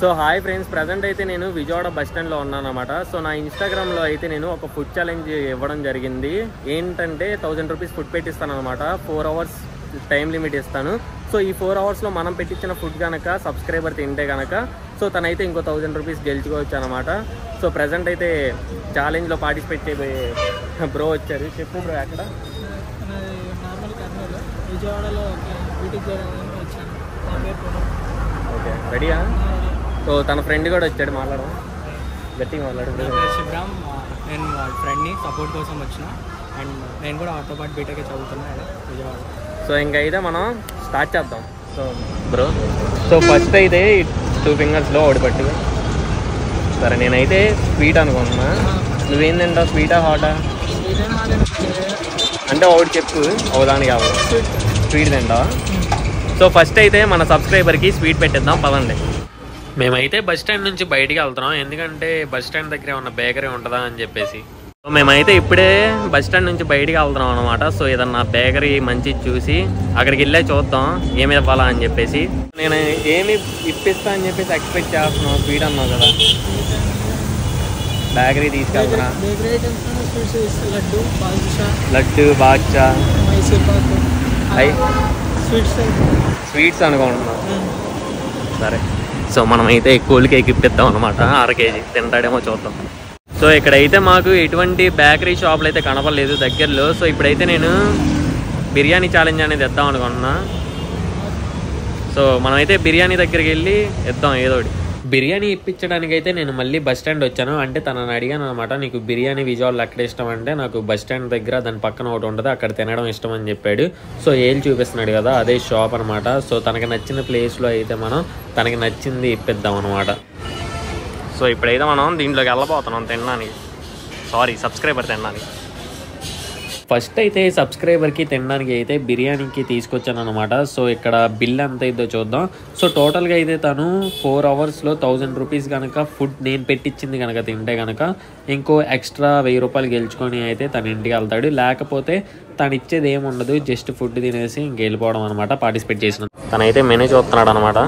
So hi friends present అయితే నేను Vijayawada bus స్టాండ్లో ఉన్నాను అనమాట సో నా ఇన్స్టాగ్రామ్లో అయితే నేను ఒక ఫుడ్ ఛాలెంజ్ ఇవ్వడం జరిగింది. ఏంటంటే థౌజండ్ రూపీస్ ఫుడ్ పెట్టిస్తాను అనమాట ఫోర్ అవర్స్ టైం లిమిట్ ఇస్తాను. సో ఈ ఫోర్ అవర్స్లో మనం పెట్టించిన ఫుడ్ కనుక సబ్స్క్రైబర్ తింటే కనుక సో తనైతే ఇంకో థౌజండ్ రూపీస్ గెలుచుకోవచ్చు అనమాట సో ప్రజెంట్ అయితే ఛాలెంజ్లో పార్టిసిపేట్ చేయబోయే బ్రో వచ్చారు. చెప్పు బ్రో కర్నూలు విజయవాడలో. ఓకే రెడీయా సో తన ఫ్రెండ్ కూడా వచ్చాడు మాట్లాడడం గట్టిగా మాట్లాడు. శివరామ్ నేను వాళ్ళ ఫ్రెండ్ని సపోర్ట్ కోసం వచ్చిన. అండ్ నేను కూడా ఆటో పాటు బీటెక్ చదువుతున్నా అదే విజయవాడ సో ఇంకైతే మనం స్టార్ట్ చేద్దాం. సో బ్రో సో ఫస్ట్ అయితే టూ ఫింగర్స్లో ఒకటి పట్టు. సరే నేనైతే స్వీట్ అనుకుంటున్నా. నువ్వేం తింటావు స్వీటా హాటా? అంటే ఒకటి చెప్పు. ఒకదానికి కావాలి. స్వీట్ తింటావా సో ఫస్ట్ అయితే మన సబ్స్క్రైబర్కి స్వీట్ పెట్టిద్దాం. పదండి. మేమైతే బస్ స్టాండ్ నుంచి బయటికి వెళ్తున్నాం. ఎందుకంటే బస్ స్టాండ్ దగ్గర ఉన్న బేకరీ ఉంటుందా అని చెప్పేసి. సో మేమైతే ఇప్పుడే బస్ స్టాండ్ నుంచి బయటికి వెళ్తున్నాం అనమాట సో ఏదన్నా బేకరీ మంచి చూసి అక్కడికి వెళ్ళే చూద్దాం. ఏమి ఇవ్వాలా అని చెప్పేసి. నేను ఏమి ఇప్పిస్తా అని చెప్పేసి ఎక్స్పెక్ట్ చేస్తున్నావు? స్వీట్ అన్నావు కదా. బేకరీ తీసుకెళ్తున్నా. లడ్డు బాదుషా స్వీట్స్. స్వీట్స్ అనుకుంటున్నాం సరే. సో మనమైతే కూల్ కేక్ ఇప్పిద్దాం అనమాట అర కేజీ. తింటాడేమో చూద్దాం. సో ఇక్కడైతే మాకు ఎటువంటి బేకరీ షాపులు అయితే కనపడలేదు దగ్గరలో. సో ఇప్పుడైతే నేను బిర్యానీ ఛాలెంజ్ అనేది ఇద్దాం అనుకుంటున్నా. సో మనమైతే బిర్యానీ దగ్గరికి వెళ్ళి ఇద్దాం ఏదోటి బిర్యానీ ఇప్పించడానికి అయితే నేను మళ్ళీ బస్ స్టాండ్ వచ్చాను. అంటే తనని అడిగాను అనమాట నీకు బిర్యానీ విజయవాడలో ఎక్కడ ఇష్టం అంటే నాకు బస్ స్టాండ్ దగ్గర దాని పక్కన ఒకటి ఉంటుంది అక్కడ తినడం ఇష్టం అని చెప్పాడు. సో ఏళ్ళు చూపిస్తున్నాడు కదా అదే షాప్ అనమాట సో తనకి నచ్చిన ప్లేస్లో అయితే మనం తనకి నచ్చింది ఇప్పిద్దాం అనమాట సో ఇప్పుడైతే మనం దీంట్లోకి వెళ్ళబోతున్నాం తినడానికి. సారీ సబ్స్క్రైబర్ తినడానికి. ఫస్ట్ అయితే సబ్స్క్రైబర్కి తినడానికి అయితే బిర్యానీకి తీసుకొచ్చాను అనమాట సో ఇక్కడ బిల్ ఎంత అయిందో చూద్దాం. సో టోటల్గా అయితే తను ఫోర్ అవర్స్లో థౌజండ్ రూపీస్ కనుక ఫుడ్ నేను పెట్టించింది కనుక తింటే కనుక ఇంకో ఎక్స్ట్రా వెయ్యి రూపాయలు గెలుచుకొని అయితే తన ఇంటికి వెళ్తాడు. లేకపోతే తను ఇచ్చేది ఏమి ఉండదు జస్ట్ ఫుడ్ తినేసి ఇంక వెళ్ళిపోవడం అనమాట పార్టిసిపేట్ చేసిన. తనైతే మెనూ చూస్తున్నాడు అనమాట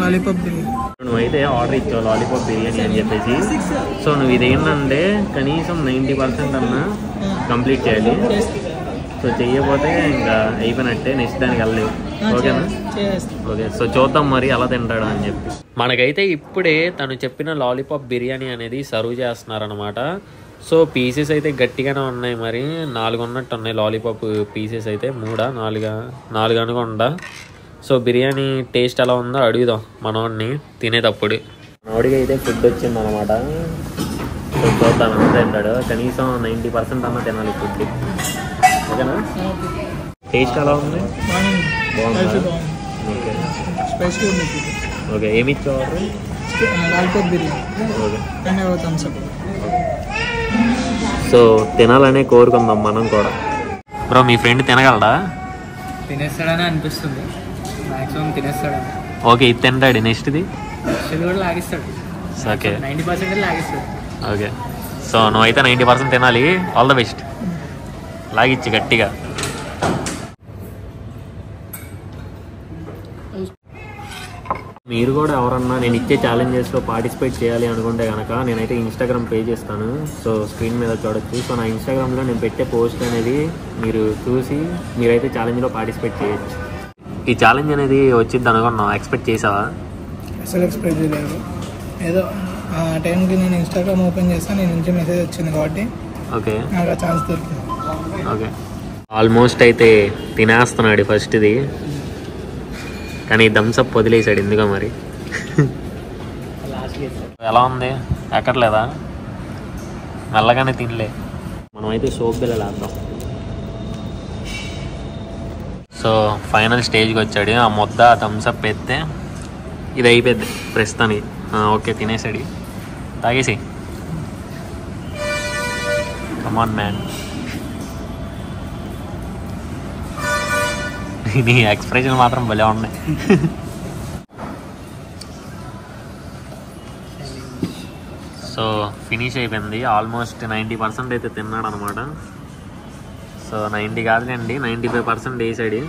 లాలీపాప్ బిర్యానీ. నువ్వైతే ఆర్డర్ ఇచ్చావు లాలీపాప్ బిర్యానీ అని చెప్పేసి. సో నువ్వు ఇది ఏంటంటే కనీసం నైంటీ పర్సెంట్ అన్నా కంప్లీట్ చేయాలి. సో చెయ్యకపోతే ఇంకా అయిపోయినట్టే నెక్స్ట్ దానికి వెళ్ళలేవు ఓకేనా? ఓకే సో చూద్దాం మరి ఎలా తింటాడు అని చెప్పి. మనకైతే ఇప్పుడే తను చెప్పిన లాలీపాప్ బిర్యానీ అనేది సర్వ్ చేస్తున్నారనమాట సో పీసెస్ అయితే గట్టిగానే ఉన్నాయి మరి. నాలుగు ఉన్నట్టు ఉన్నాయి లాలీపాప్ పీసెస్ అయితే. మూడా? నాలుగా? నాలుగు అనుకుండా సో బిర్యానీ టేస్ట్ ఎలా ఉందో అడుగుదాం మనోడిని. తినేటప్పుడు. మనోడికి అయితే ఫుడ్ వచ్చింది అనమాట సో చూద్దాం ఎంత తింటాడు కనీసం నైంటీ పర్సెంట్ అన్న తినాలి ఫుడ్ ఓకేనా? టేస్ట్ ఎలా ఉంది? బాగుంది? ఓకే ఏమి సో తినాలనే కోరుకుందాం మనం కూడా. బ్రో మీ ఫ్రెండ్ తినగలడా? తినేస్తాడని అనిపిస్తుంది. మ్యాక్సిమం తినేస్తాడని ఓకే ఇది తింటాడు. నెక్స్ట్ది కూడా లాగిస్తాడు. ఓకే నైంటీ పర్సెంట్ లాగిస్తాడు. ఓకే. సో నువ్వైతే నైంటీ పర్సెంట్ తినాలి. ఆల్ ద బెస్ట్ లాగిచ్చి గట్టిగా. మీరు కూడా ఎవరన్నా నేను ఇచ్చే ఛాలెంజెస్లో పార్టిసిపేట్ చేయాలి అనుకుంటే కనుక నేనైతే ఇన్స్టాగ్రామ్ పే చేస్తాను. సో స్క్రీన్ మీద చూడొచ్చు. సో నా ఇన్స్టాగ్రామ్లో నేను పెట్టే పోస్ట్ అనేది మీరు చూసి మీరైతే ఛాలెంజ్లో పార్టిసిపేట్ చేయొచ్చు. ఈ ఛాలెంజ్ అనేది వచ్చింది అనుకున్నావు? ఎక్స్పెక్ట్ చేసావా? అసలు ఎక్స్పెక్ట్ చేయలేదు. ఏదో ఆ టైంకి నేను ఇన్స్టాగ్రామ్ ఓపెన్ చేస్తాను నేను నుంచి మెసేజ్ వచ్చింది కాబట్టి ఓకే నాకు ఆ ఛాన్స్ దొరికింది. ఓకే ఆల్మోస్ట్ అయితే తినేస్తున్నాడు ఫస్ట్ది. కానీ థమ్స్అప్ వదిలేసాడు ఎందుకో మరి? ఎలా ఉంది? ఎక్కట్లేదా మెల్లగానే తినలే. మనమైతే సోప్ బిల్లలు వేద్దాం సో ఫైనల్ స్టేజ్కి వచ్చాడు. ఆ ముద్ద థమ్స్అప్ ఎత్తే ఇది అయిపోయింది ప్రస్తుతానికి. ఓకే తినేసాడు. తాగేసి. కమాన్ మ్యాన్ నీ ఎక్స్ప్రెషన్ మాత్రం భలే ఉన్నాయి సో ఫినిష్ అయిపోయింది. ఆల్మోస్ట్ నైంటీ పర్సెంట్ అయితే తిన్నాడు అనమాట సో నైంటీ కాదులేండి నైంటీ ఫైవ్ పర్సెంట్ వేసాడు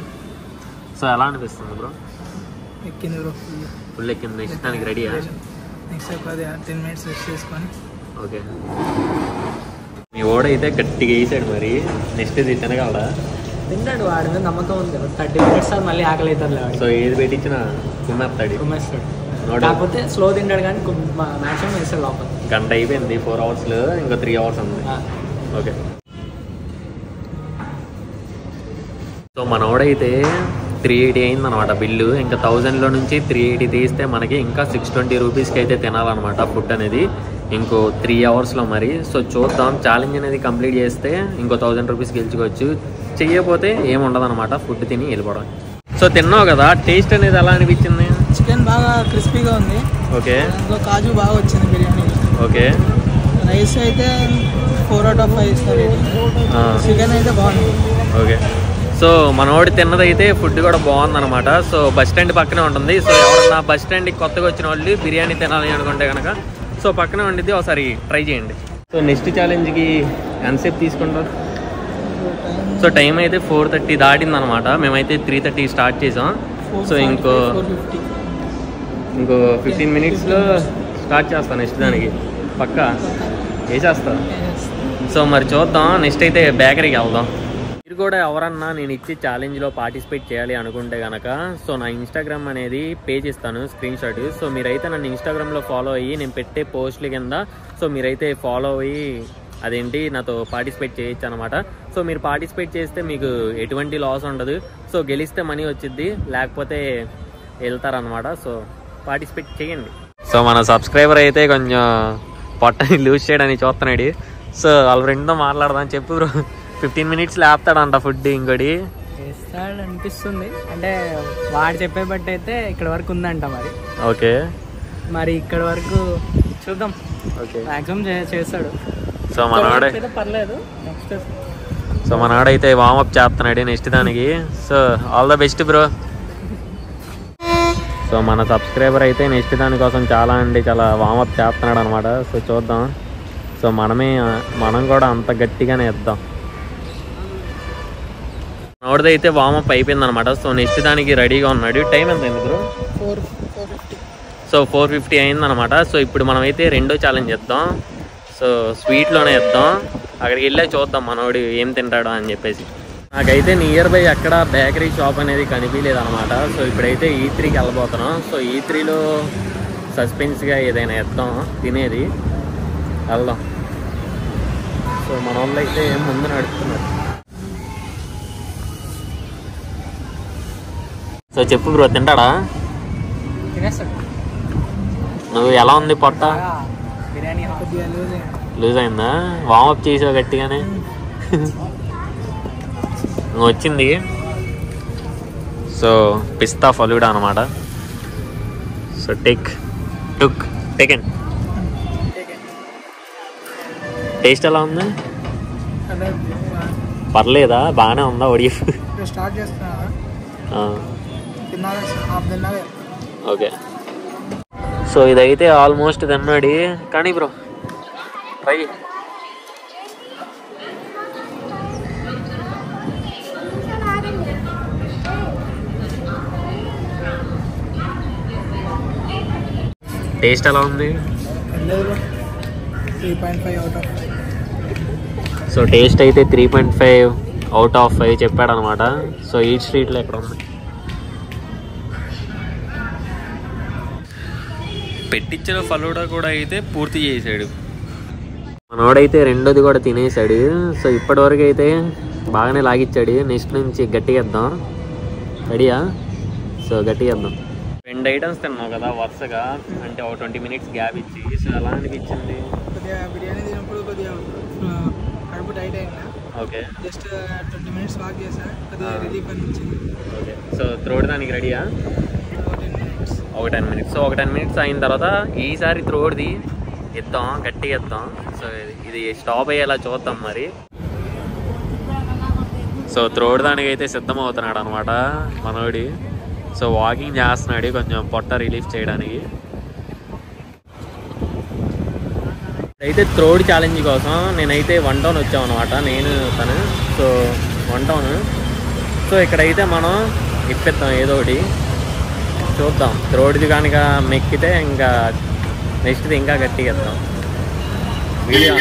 సో ఎలా అనిపిస్తుంది బ్రో? ఎక్కింది బ్రో ఫుల్ ఎక్కింది నెక్స్ట్ దానికి రెడీయా నెక్స్ట్ ఒక టెన్ మినిట్స్ రెస్ట్ చేసుకొని. ఓకే. మీ ఓడైతే గట్టిగా వేసాడు మరి? నెక్స్ట్ ఇది తినగలడా తింటాడు వాడి మీద నమ్మకం ఉంది థర్టీ మినిట్స్ అది మళ్ళీ ఆకలి అవుతారు సో ఏది పెట్టించినా కుమ్మేస్తాడు కుమ్మేస్తాడు. కాకపోతే స్లో తింటాడు కానీ మ్యాక్సిమం వేస్తాడు లోపల. గంట అయిపోయింది ఫోర్ అవర్స్లో ఇంకా త్రీ అవర్స్ ఉంది. ఓకే సో మనోడైతే త్రీ ఎయిటీ అయింది అనమాట బిల్లు. ఇంకా థౌజండ్లో నుంచి త్రీ ఎయిటీ తీస్తే మనకి ఇంకా సిక్స్ ట్వంటీ రూపీస్కి అయితే తినాలన్నమాట ఫుడ్ అనేది. ఇంకో త్రీ అవర్స్లో మరి. సో చూద్దాం. ఛాలెంజ్ అనేది కంప్లీట్ చేస్తే ఇంకో థౌజండ్ రూపీస్ గెలుచుకోవచ్చు. చెయ్యకపోతే ఏమి ఉండదు ఫుడ్ తిని వెళ్ళిపోవడం. సో తిన్నావు కదా. టేస్ట్ అనేది ఎలా అనిపించింది? చికెన్ బాగా క్రిస్పీగా ఉంది. ఓకే కాజు బాగా వచ్చింది బిర్యానీ. ఓకే రైస్ అయితే ఫోర్ అవుట్ ఆఫ్ ఫైవ్ ఇస్తారు. చికెన్ అయితే బాగుంది ఓకే సో మనోడి తిన్నదైతే ఫుడ్ కూడా బాగుందన్నమాట. సో బస్ స్టాండ్ పక్కనే ఉంటుంది. సో ఎవరన్నా బస్ స్టాండ్కి కొత్తగా వచ్చిన వాళ్ళు బిర్యానీ తినాలి అనుకుంటే కనుక సో పక్కనే ఉండిద్ది. ఒకసారి ట్రై చేయండి. సో నెక్స్ట్ ఛాలెంజ్కి ఎంతసేపు తీసుకుంటారు? సో టైం అయితే ఫోర్ థర్టీ దాటింది అనమాట మేమైతే త్రీ థర్టీ స్టార్ట్ చేసాం. సో ఇంకో ఇంకో ఫిఫ్టీన్ మినిట్స్లో స్టార్ట్ చేస్తాను నెక్స్ట్ దానికి. పక్కా? వేసేస్తా. సో మరి చూద్దాం. నెక్స్ట్ అయితే బేకరీకి వెళ్దాం. మీరు కూడా ఎవరన్నా నేను ఇచ్చే ఛాలెంజ్లో పార్టిసిపేట్ చేయాలి అనుకుంటే కనుక సో నా ఇన్స్టాగ్రామ్ అనేది పేజ్ ఇస్తాను స్క్రీన్ షాట్ సో మీరైతే నన్ను ఇన్స్టాగ్రామ్లో ఫాలో అయ్యి నేను పెట్టే పోస్టుల కింద సో మీరైతే ఫాలో అయ్యి అదేంటి నాతో పార్టిసిపేట్ చేయొచ్చు అనమాట సో మీరు పార్టిసిపేట్ చేస్తే మీకు ఎటువంటి లాస్ ఉండదు. సో గెలిస్తే మనీ వచ్చిద్ది లేకపోతే వెళ్తారనమాట సో పార్టిసిపేట్ చేయండి. సో మన సబ్స్క్రైబర్ అయితే కొంచెం పొట్టని లూజ్ చేయడానికి చూస్తున్నాడు. సో వాళ్ళ ఫ్రెండ్తో మాట్లాడదాం చెప్పు బ్రో ఫిఫ్టీన్ మినిట్స్ లేపుతాడంట ఫుడ్ ఇంకోటి. చేస్తాడు అనిపిస్తుంది అంటే వాడు చెప్పే బట్టి అయితే ఇక్కడ వరకు ఉందంట మరి. ఓకే. మరి ఇక్కడ వరకు చూద్దాం. ఓకే. మ్యాక్సిమం చేస్తాడు. సో మనవాడే పర్లేదు. నెక్స్ట్ సో మనవాడైతే వార్మప్ చేస్తున్నాడు నెక్స్ట్ దానికి. So all the best bro so మన సబ్స్క్రైబర్ అయితే నెక్స్ట్ దానికోసం చాలా అండి చాలా వార్మప్ చేస్తున్నాడు అనమాట సో చూద్దాం. సో మనమే మనం కూడా అంత గట్టిగానే ఇద్దాం మనోడిదైతే వార్మప్ అయిపోయింది అనమాట సో నెక్స్ట్ దానికి రెడీగా ఉన్నాడు. టైం ఎంత అయింది bro? Four so four fifty అయిందనమాట సో ఇప్పుడు మనమైతే రెండో ఛాలెంజ్ ఇద్దాం సో స్వీట్లోనే ఇద్దాం అక్కడికి వెళ్ళే చూద్దాం మనోడు ఏం తింటాడో అని చెప్పేసి. నాకైతే నియర్ బై ఎక్కడ బేకరీ షాప్ అనేది కనిపించలేదు అనమాట సో ఇప్పుడైతే ఈ త్రీకి వెళ్ళబోతున్నాం. సో ఈ త్రీలో సస్పెన్స్గా ఏదైనా ఇద్దాం తినేది. వెళ్దాం. సో మన వాళ్ళు అయితే ముందు నడుస్తున్నారు సో చెప్పు బ్రో తింటాడా? నువ్వు ఎలా ఉంది పొట్ట? లూజ్ అయిందా? వార్మప్ చేసావు గట్టిగానే. నువ్వు వచ్చింది. సో పిస్తా ఫలూడా అనమాట so take took taken taste ఎలా ఉంది? పర్లేదా. బాగానే ఉందా? ఒడియ? స్టార్ట్ చేస్తున్నా. Half okay. సో ఇదైతే ఆల్మోస్ట్ తిన్నాడు కానీ బ్రో ట్రై టేస్ట్ ఎలా ఉంది? సో టేస్ట్ అయితే three point five out of five చెప్పాడు అనమాట సో ఈ స్ట్రీట్లో ఎక్కడ ఉంది? పెట్టించిన ఫలూడా కూడా అయితే పూర్తి చేసాడు మనోడైతే రెండోది కూడా తినేసాడు సో ఇప్పటివరకు అయితే బాగానే లాగిచ్చాడు. నెక్స్ట్ నుంచి గట్టిగా ఇద్దాం రెడీయా సో గట్టిగా ఇద్దాం రెండు ఐటమ్స్ తిన్నావు కదా వరుసగా. అంటే ఒక ట్వంటీ మినిట్స్ గ్యాప్ ఇచ్చి. సో ఎలా అనిపించింది? కొద్దిగా బిర్యానీ తినప్పుడు కొద్దిగా ఆ, కడుపు టైట్ అయిందా? Okay. Just twenty minutes walk చేసా కొద్దిగా రిలీఫ్ అనిపించింది. ఓకే. సో త్రోడ్ దానికి రెడీయా ఒక టెన్ మినిట్స్ సో ఒక టెన్ మినిట్స్ అయిన తర్వాత ఈసారి త్రోడ్ది ఇద్దాం గట్టిగా ఇద్దాం సో ఇది- స్టాప్ అయ్యేలా చూద్దాం మరి. సో త్రోడ్ దానికైతే అయితే సిద్ధం అవుతున్నాడు అనమాట మనోడి. సో వాకింగ్ చేస్తున్నాడు కొంచెం పొట్ట రిలీఫ్ చేయడానికి. అయితే త్రోడ్ ఛాలెంజ్ కోసం నేనైతే వన్ టౌన్ వచ్చాం అనమాట నేను తను. సో వన్ టౌన్ సో ఇక్కడైతే మనం ఇప్పిస్తాం ఏదో ఒకటి. చూద్దాం. త్రోడిది కనుక మెక్కితే ఇంకా నెక్స్ట్ది ఇంకా గట్టిగా ఇద్దాం వీడియో.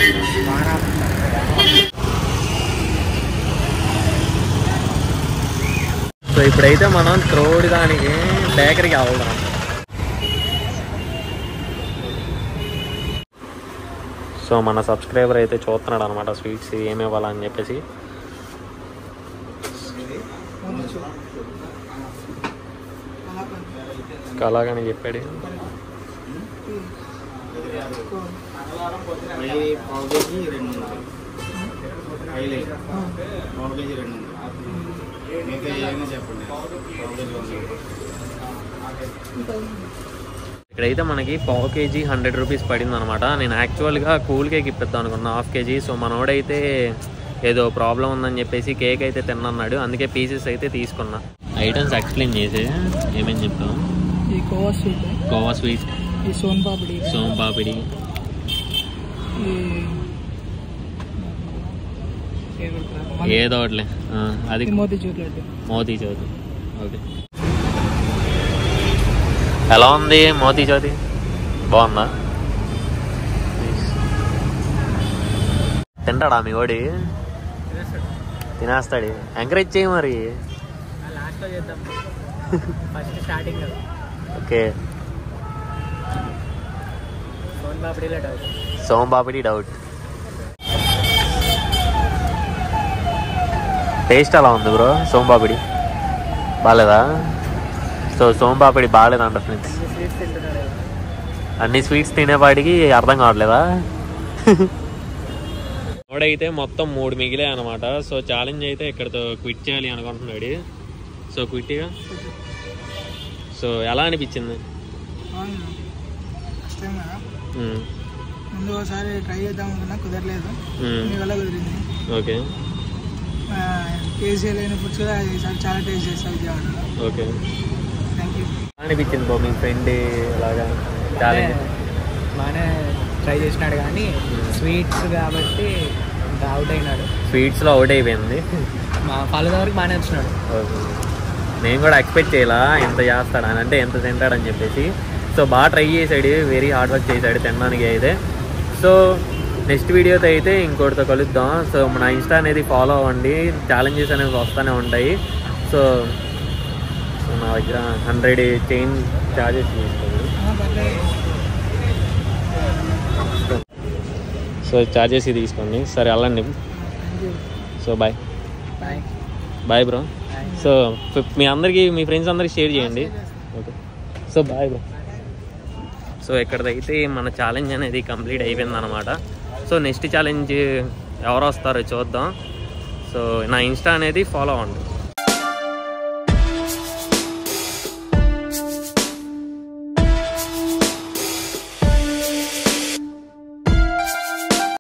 సో ఇప్పుడైతే మనం త్రోడి దానికి బేకరీకి వెళ్దాం. సో మన సబ్స్క్రైబర్ అయితే చూస్తున్నాడు అనమాట స్వీట్స్ ఏమి ఇవ్వాలని చెప్పేసి. అలాగని చెప్పాడు. అవి పావు కేజీ రెండు వందలు హైలైట్ పావు కేజీ రెండు వందలు మీకు ఏమైనా చెప్పండి. పావు కేజీ వంద ఇక్కడైతే మనకి పావు కేజీ హండ్రెడ్ రూపీస్ పడింది అనమాట నేను యాక్చువల్గా కూల్ కేక్ ఇప్పిద్దాం అనుకున్నా హాఫ్ కేజీ. సో మనోడైతే ఏదో ప్రాబ్లం ఉందని చెప్పేసి కేక్ అయితే తిన్నన్నాడు అందుకే పీసెస్ అయితే తీసుకున్నా. ఐటమ్స్ ఎక్స్ప్లెయిన్ చేసి ఏమేమి చెప్తాం ఈ కోవా స్వీట్. కోవా స్వీట్. ఈ సోన్ పాపిడి సోమ్ పాపిడి ఏదో ఒకటిలే. అది లడ్డు మోతీ చౌతి. ఓకే. ఎలా ఉంది మోతీ చౌతి? బాగుందా? తింటాడా మీ వాడి? తినేస్తాడు. ఎంకరేజ్ చేయి మరి. లాస్ట్లో చేద్దాం. First starting okay. Doubt doubt taste ఎలా ఉంది బ్రో సోంపాపిడి బాగాలేదా సో సోంపాపిడి బాగాలేదంట ఫ్రెండ్స్ అన్ని స్వీట్స్ తినేవాడికి అర్థం కావట్లేదా? వాడైతే మొత్తం మూడు మిగిలే అనమాట సో ఛాలెంజ్ అయితే ఇక్కడతో క్విట్ చేయాలి అనుకుంటున్నాడు. సో క్విట్గా సో ఎలా అనిపించింది? ముందు ఒకసారి ట్రై చేద్దాం అనుకున్నా కుదరలేదు. వల్ల కుదిరింది. ఓకే. టేస్ట్ చేయలేని ఫుడ్స్ కూడా ఈసారి చాలా టేస్ట్ చేస్తాను విజయవాడలో. ఓకే. Thank you. ఎలా అనిపించింది బో మీ ఫ్రెండ్ అలాగా ఛాలెంజ్ బాగానే ట్రై చేసినాడు కానీ స్వీట్స్ కాబట్టి అవుట్ అయినాడు. స్వీట్స్లో అవుట్ అయిపోయింది. మా ఫాలో వరకు బాగానే వచ్చినాడు. ఓకే. నేను కూడా ఎక్స్పెక్ట్ చేయాలా ఎంత చేస్తాడని అంటే ఎంత తింటాడని చెప్పేసి. సో బాగా ట్రై చేశాడు వెరీ హార్డ్ వర్క్ చేశాడు తినడానికి అయితే. సో నెక్స్ట్ వీడియోతో అయితే ఇంకోటితో కలుద్దాం. సో మన ఇన్స్టా అనేది ఫాలో అవ్వండి. ఛాలెంజెస్ అనేవి వస్తూనే ఉంటాయి. సో నా దగ్గర హండ్రెడ్ చైన్ ఛార్జెస్ తీసుకోండి సో ఛార్జెస్ తీసుకోండి. సరే వెళ్ళండి. So bye bye bye bro so మీ అందరికీ మీ ఫ్రెండ్స్ అందరికి షేర్ చేయండి. Okay so bye bro so ఇక్కడైతే మన ఛాలెంజ్ అనేది కంప్లీట్ అయిపోయింది అనమాట సో నెక్స్ట్ ఛాలెంజ్ ఎవరు వస్తారో చూద్దాం. సో నా ఇన్స్టా అనేది ఫాలో అవ్వండి.